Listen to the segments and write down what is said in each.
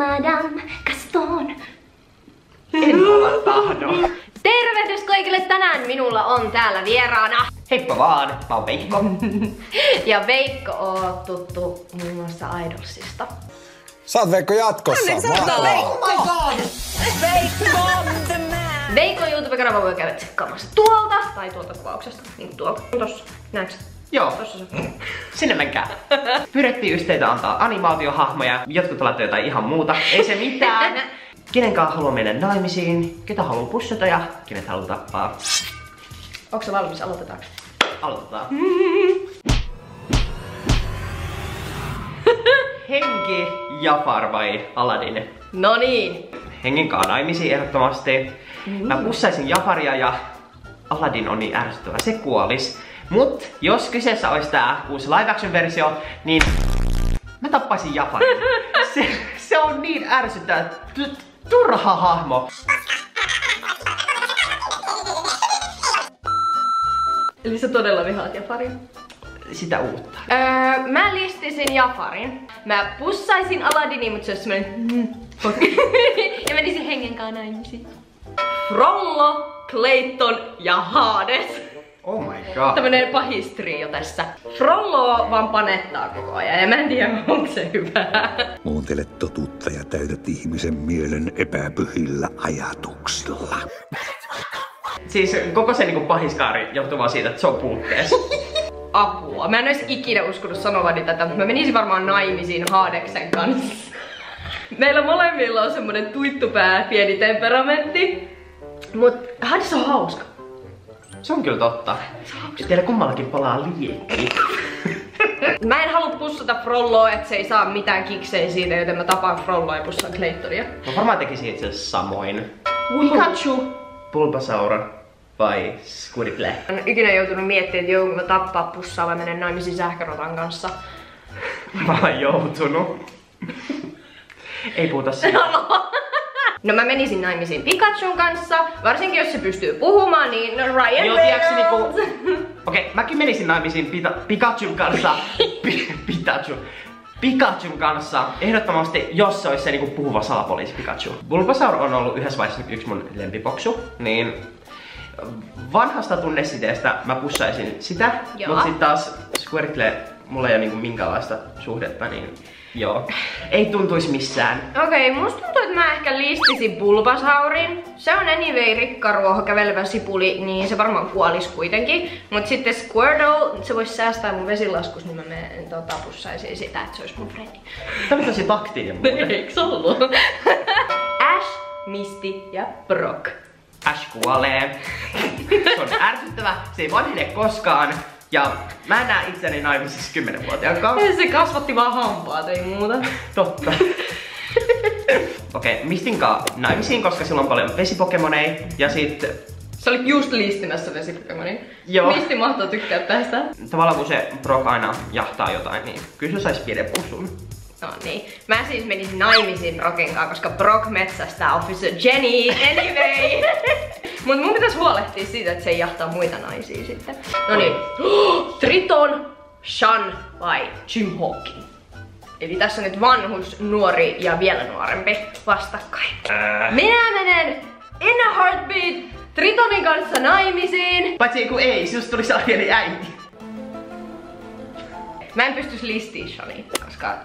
Madame Gaston. En ala tahdo. Tervehdys kaikille tänään minulla on täällä vieraana. Heippa vaan, mä oon Veikko. Ja Veikko on tuttu muun muassa Idolsista. Sä oot Veikko jatkossa. Mahtavaa. Veikon YouTube-kanava voi käydä tsekkaamassa tuolta, tai tuolta kuvauksesta, niin tuolta. Tossa, näetkö? Joo, sinne menkää. Pyydettiin just teitä antaa animaatiohahmoja, jotkut laittoi jotain ihan muuta. Ei se mitään. Kenenkaan haluaa mennä naimisiin, ketä haluaa pussata ja kenet haluaa tappaa. Onko se valmis? Aloitetaanko? Aloitetaan. Henki, Jafar vai Aladdin? No niin. Hengen kanssa naimisiin ehdottomasti. Mä pussaisin Jafaria ja Aladdin on niin ärsyttävä, se kuolis. Mut jos kyseessä olisi tää uusi live action versio, niin mä tappaisin Jafarin. Se, se on niin ärsyttävä, turha hahmo. Eli sä todella vihaat Jafaria? Sitä uutta. Öö, mä listisin Jafarin. Mä pussaisin Aladdinin, mutta se olisi semmonen... mm, ja menisin hengen kanssa naimisiin. Frollo, Clayton ja Hades. Oh my god. Tämmönen pahis trio tässä. Frollo vaan panettaa koko ajan ja mä en tiedä onko se hyvää. Muuntele totuutta ja täytät ihmisen mielen epäpyhillä ajatuksilla. Siis koko se niinku pahiskaari johtuu vaan siitä, että se on puutteessa. Apua. Mä en ois ikinä uskonut sanovani tätä, mutta mä menisin varmaan naimisiin Hadeksen kanssa. Meillä molemmilla on semmonen tuittupää, pieni temperamentti. Mut Hades on hauska. Se on kyllä totta. Teillä kummallakin palaa liekki. Mä en halua pussata Frolloa, et se ei saa mitään kiksejä siitä, joten mä tapaan Frolloa ja pussaan Claytonia. Mä varmaan tekisin itse asiassa samoin. Pikachu, Bulbasaur vai Squirtle? Mä en ikinä joutunut miettimään, että joudunko mä tappaa pussaa vai menen naimisiin sähkörotan kanssa. Mä oon joutunut. Ei puhuta siitä. No mä menisin naimisiin Pikachun kanssa, varsinkin jos se pystyy puhumaan, niin no Ryan Joo, tiedätkö niinku... Okei, okay, mäkin menisin naimisiin Pita, Pikachun kanssa. Pi, Pikachu. Pikachun kanssa, ehdottomasti, jos se olisi se niinku puhuva salapoliisi Pikachu. Bulbasaur on ollut yhdessä vaiheessa yksi mun lempipoksu, niin vanhasta tunnesiteestä mä pussaisin sitä, Joo. mutta sitten taas Squirtle, mulla ei ole niinku minkäänlaista suhdetta, niin joo, ei tuntuisi missään. Okei, okay, musta tuntuu, että mä ehkä listisin Bulbasaurin. Se on anyway rikkaruoho kävelevä sipuli, niin se varmaan kuolis kuitenkin. Mut sitten Squirtle, se voisi säästää mun vesilaskus, niin mä menen tota, pussaisin sitä, että se olisi mun frendi. Tämä on tosi taktinen muuten. Eikö ollut? Ash, Misty ja Brock. Ash kuolee. Se on ärsyttävä, se ei vanhene koskaan. Ja mä en näe itseni naimisissa 10-vuotiaan kanssa. Se kasvatti vaan hampaat, ei muuta. Totta. Okei, okay, Mistinkaan naimisiin, koska sillä on paljon vesipokemoneja. Ja sit Se oli just listimässä vesipokemonin. Joo. Misti mahtaa tykkää tästä. tavallaan kun se Brock aina jahtaa jotain, niin kyllä se sais pienen pussun. No niin. Mä siis menisin naimisiin Brockin kanssa, koska Brock metsästää Officer Jenny anyway. Mut mun pitäisi huolehtia siitä, että se ei jahtaa muita naisia sitten. No niin. Triton, Shan vai Jim Hawking? Eli tässä on nyt vanhus, nuori ja vielä nuorempi vastakkain. Ää. Minä menen in a heartbeat Tritonin kanssa naimisiin. Paitsi kun ei, sinusta tuli pieni äiti. Mä en pystys listiin Shania, koska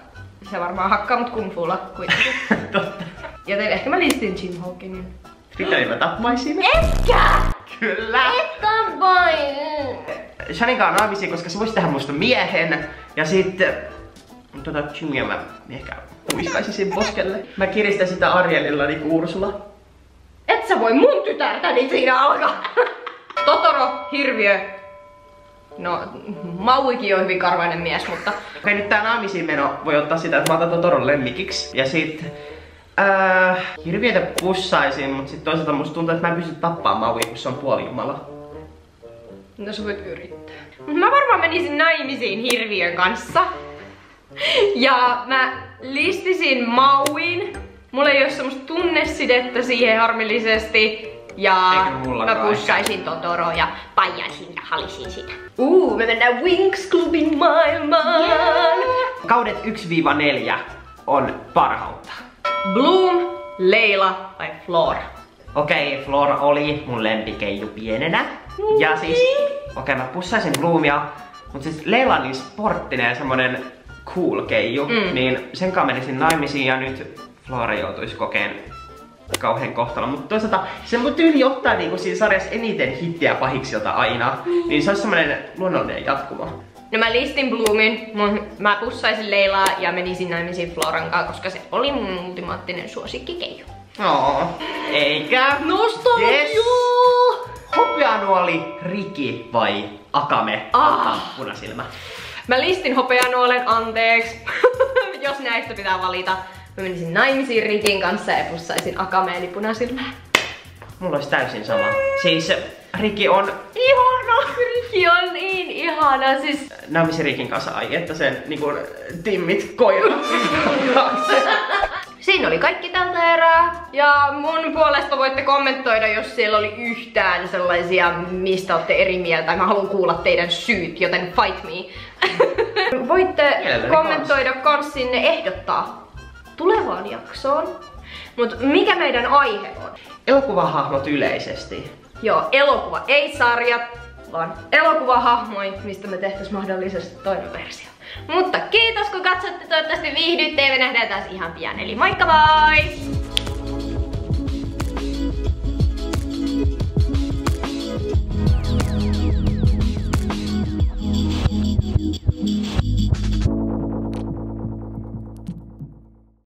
se varmaan hakkaa mut kung fulla kuitenkin. Totta. Joten ehkä mä listin Jim Hawkingin. Tritonilla mä tappaisin. Etkä! Kyllä. Etkä vain! Shaninkaan naimisiin, koska se voisi tehdä musta miehen. Ja sitten tota Jimia mä ehkä puiskaisin siinä poskelle. Mä kiristän sitä Arielilla niinku Ursula. Et sä voi mun tytärtäni siinä alkaa! Totoro, hirviö. No, Mauikin on hyvin karvainen mies, mutta Okei, nyt tää naimisiin meno voi ottaa sitä, että mä otan Totoron lemmikiksi. Ja sit... Äh, hirviötä pussaisin, mutta sit toisaalta musta tuntuu, että mä en pysty tappaamaan Maui, kun se on puoli jumala. no sä voit yrittää. Mä varmaan menisin naimisiin hirviön kanssa. Ja mä listisin Mauin. Mulla ei oo semmoista tunnesidettä siihen harmillisesti. Ja mä pussaisin Totoro ja paijaisin ja halisin sitä. Uu, me mennään Winx Clubin maailmaan. Kaudet 1-4 on parhautta. Bloom, Leila vai Flora? Okei, okay, Flora oli mun lempikeiju pienenä. Ja siis, okei okay, mä pussaisin Bloomia, mutta siis Leila on niin sporttinen ja semmonen cool keiju, mm. niin sen kanssa menisin naimisiin ja nyt Flora joutuisi kokeen kauhean kohtalon. Mutta toisaalta se mun tyyli ottaa niinku siinä sarjassa eniten hittiä pahiksilta aina, mm. niin se on semmonen luonnollinen jatkumo. No mä listin Bloomin, mun, mä pussaisin Leilaa ja menisin naimisiin Floran kanssa, koska se oli mun ultimaattinen suosikkikeiju. Oo, eikä. Nosta Yes. Hopeanuoli, Riki vai Akame, Ah. punasilmä. Mä listin hopeanuolen anteeksi, jos näistä pitää valita. Mä menisin naimisiin Rikin kanssa ja pussaisin Akameen eli punasilmää. Mulla olisi täysin sama. Siis Riki on ihana. Riki on niin ihana, siis Naimisi Rikin kanssa, ai että sen niinku timmit koira. Siinä oli kaikki tältä erää. Ja mun puolesta voitte kommentoida, jos siellä oli yhtään sellaisia, mistä olette eri mieltä. Mä haluan kuulla teidän syyt, joten fight me. voitte Mielelläni kommentoida kans sinne ehdottaa tulevaan jaksoon. Mut mikä meidän aihe on? Elokuvahahmot yleisesti. Joo, elokuva, ei sarjat, vaan elokuvahahmoi, mistä me tehtäis mahdollisesti toinen versio. Mutta kiitos kun katsotte, toivottavasti viihdyitte ja me nähdään taas ihan pian. Eli moikka moi!